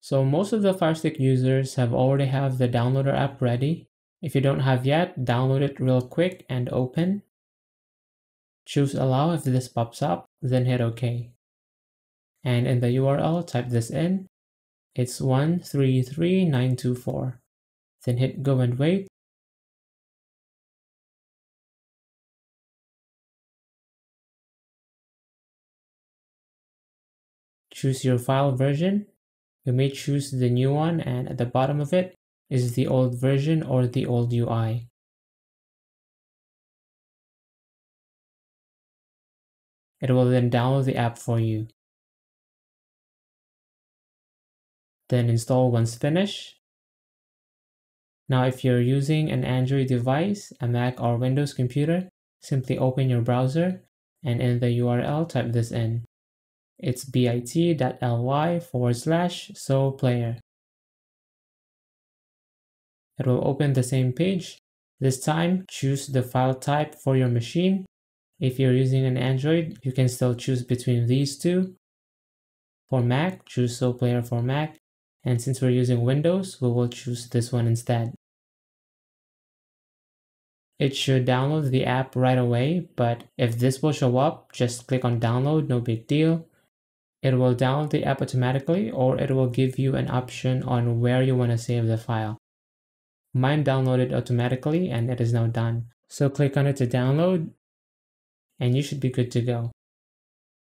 So most of the Firestick users have already have the downloader app ready. If you don't have yet, download it real quick and open. Choose allow if this pops up, then hit OK. And in the URL, type this in. It's 133924. Then hit go and wait. Choose your file version. You may choose the new one and at the bottom of it is the old version or the old UI. It will then download the app for you. Then install once finished. Now if you're using an Android device, a Mac or Windows computer, simply open your browser and in the URL type this in. It's bit.ly forward slash so player. It will open the same page. This time, choose the file type for your machine. If you're using an Android, you can still choose between these two. For Mac, choose So Player for Mac. And since we're using Windows, we will choose this one instead. It should download the app right away, but if this will show up, just click on download, no big deal. It will download the app automatically or it will give you an option on where you want to save the file. Mine downloaded automatically and it is now done. So click on it to download and you should be good to go.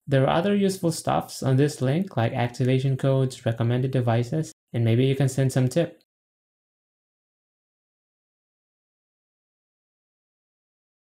There are other useful stuffs on this link like activation codes, recommended devices, and maybe you can send some tip.